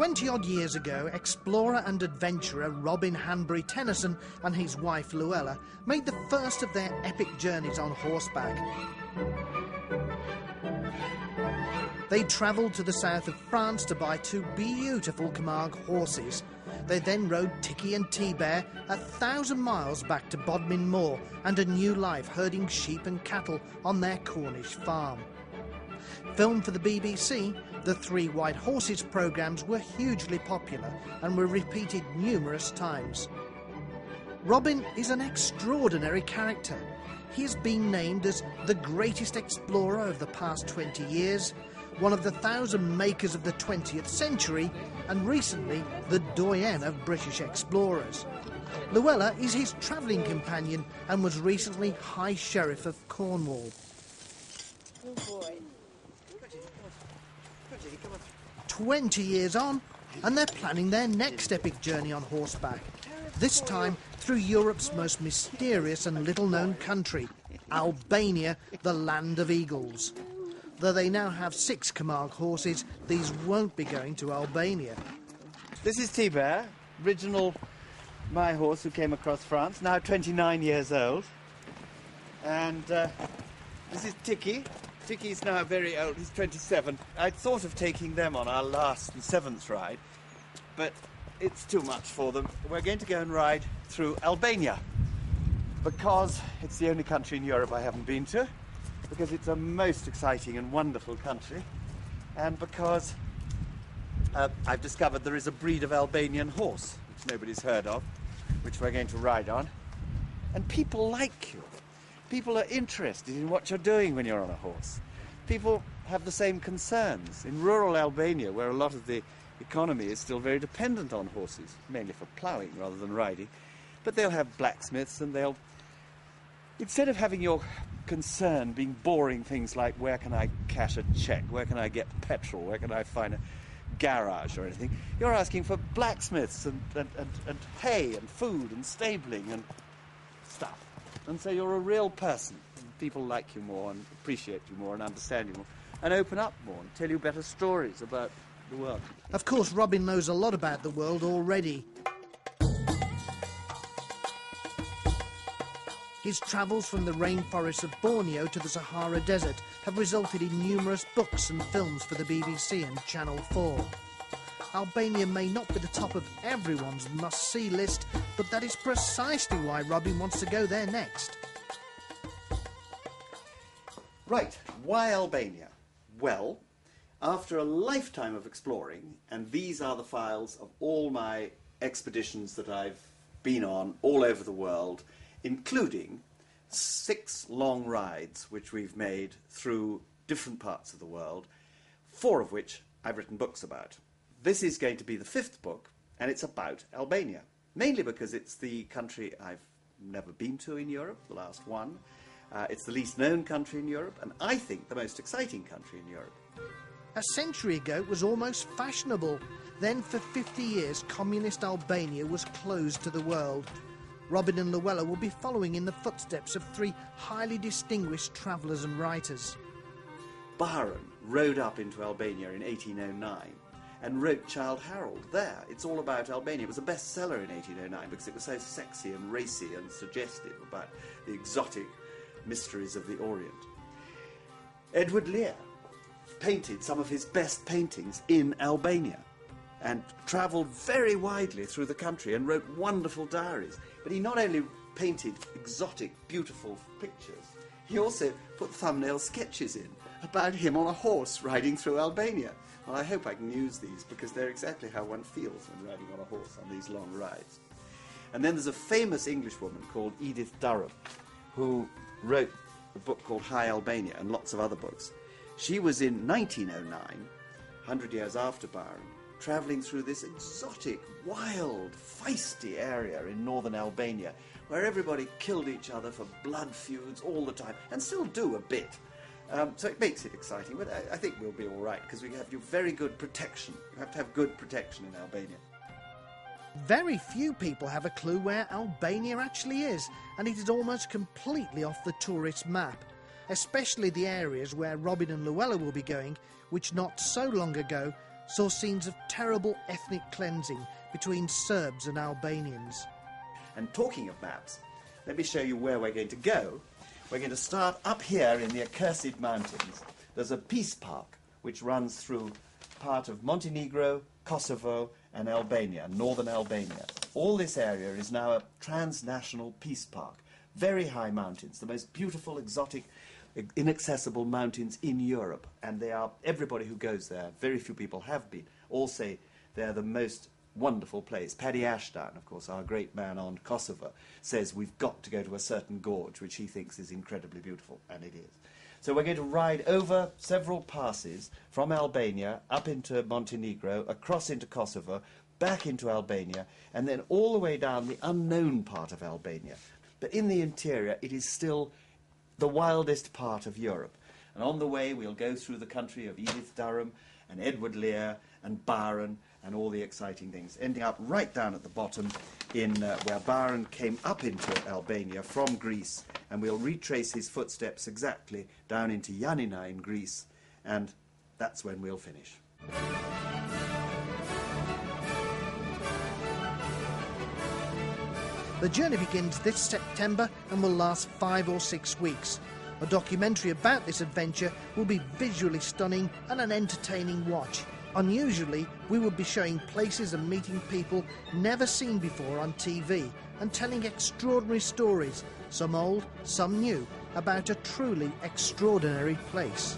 Twenty odd years ago, explorer and adventurer Robin Hanbury Tenison and his wife Louella made the first of their epic journeys on horseback. They travelled to the south of France to buy two beautiful Camargue horses. They then rode Ticky and T-Bear a thousand miles back to Bodmin Moor and a new life herding sheep and cattle on their Cornish farm. Filmed for the BBC, the Three White Horses programmes were hugely popular and were repeated numerous times. Robin is an extraordinary character. He has been named as the greatest explorer of the past 20 years, one of the thousand makers of the 20th century, and recently the doyen of British explorers. Louella is his travelling companion and was recently High Sheriff of Cornwall. Oh boy. 20 years on, and they're planning their next epic journey on horseback. This time through Europe's most mysterious and little known country, Albania, the land of eagles. Though they now have six Camargue horses, these won't be going to Albania. This is T-Bear, original my horse who came across France, now 29 years old. And uh, this is Tiki. Tiki's now very old, he's 27. I'd thought of taking them on our last and seventh ride, but it's too much for them. We're going to go and ride through Albania because it's the only country in Europe I haven't been to, because it's a most exciting and wonderful country, and because uh, I've discovered there is a breed of Albanian horse, which nobody's heard of, which we're going to ride on. And people like you. People are interested in what you're doing when you're on a horse. People have the same concerns. In rural Albania, where a lot of the economy is still very dependent on horses, mainly for ploughing rather than riding, but they'll have blacksmiths and they'll. Instead of having your concern being boring things like where can I cash a check, where can I get petrol, where can I find a garage or anything, you're asking for blacksmiths and, and, and, and hay and food and stabling and stuff. And so you're a real person. People like you more and appreciate you more and understand you more and open up more and tell you better stories about the world. Of course, Robin knows a lot about the world already. His travels from the rainforests of Borneo to the Sahara Desert have resulted in numerous books and films for the BBC and Channel 4. Albania may not be the top of everyone's must see list, but that is precisely why Robin wants to go there next. Right, why Albania? Well, after a lifetime of exploring, and these are the files of all my expeditions that I've been on all over the world, including six long rides which we've made through different parts of the world, four of which I've written books about. This is going to be the fifth book, and it's about Albania, mainly because it's the country I've never been to in Europe, the last one. Uh, it's the least known country in Europe, and I think the most exciting country in Europe. A century ago, it was almost fashionable. Then, for 50 years, communist Albania was closed to the world. Robin and Louella will be following in the footsteps of three highly distinguished travellers and writers. Byron rode up into Albania in 1809 and wrote Childe Harold there. It's all about Albania. It was a bestseller in 1809 because it was so sexy and racy and suggestive about the exotic mysteries of the Orient. Edward Lear painted some of his best paintings in Albania and travelled very widely through the country and wrote wonderful diaries. But he not only painted exotic, beautiful pictures, he also put thumbnail sketches in about him on a horse riding through Albania. Well, I hope I can use these because they're exactly how one feels when riding on a horse on these long rides. And then there's a famous Englishwoman called Edith Durham who wrote a book called High Albania and lots of other books. She was in 1909, 100 years after Byron, travelling through this exotic, wild, feisty area in northern Albania where everybody killed each other for blood feuds all the time and still do a bit. Um, so it makes it exciting, but I, I think we'll be all right because we have your very good protection. You have to have good protection in Albania. Very few people have a clue where Albania actually is, and it is almost completely off the tourist map, especially the areas where Robin and Louella will be going, which not so long ago saw scenes of terrible ethnic cleansing between Serbs and Albanians. And talking of maps, let me show you where we're going to go. We're going to start up here in the accursed mountains. There's a peace park which runs through part of Montenegro, Kosovo, and Albania, northern Albania. All this area is now a transnational peace park. Very high mountains, the most beautiful, exotic, inaccessible mountains in Europe. And they are, everybody who goes there, very few people have been, all say they're the most wonderful place. Paddy Ashdown, of course, our great man on Kosovo, says we've got to go to a certain gorge, which he thinks is incredibly beautiful, and it is. So we're going to ride over several passes from Albania up into Montenegro, across into Kosovo, back into Albania, and then all the way down the unknown part of Albania. But in the interior, it is still the wildest part of Europe. And on the way, we'll go through the country of Edith Durham and Edward Lear and Byron and all the exciting things, ending up right down at the bottom in uh, where Byron came up into Albania from Greece, and we'll retrace his footsteps exactly down into Yanina in Greece, and that's when we'll finish. The journey begins this September and will last five or six weeks. A documentary about this adventure will be visually stunning and an entertaining watch. Unusually, we will be showing places and meeting people never seen before on TV and telling extraordinary stories, some old, some new, about a truly extraordinary place.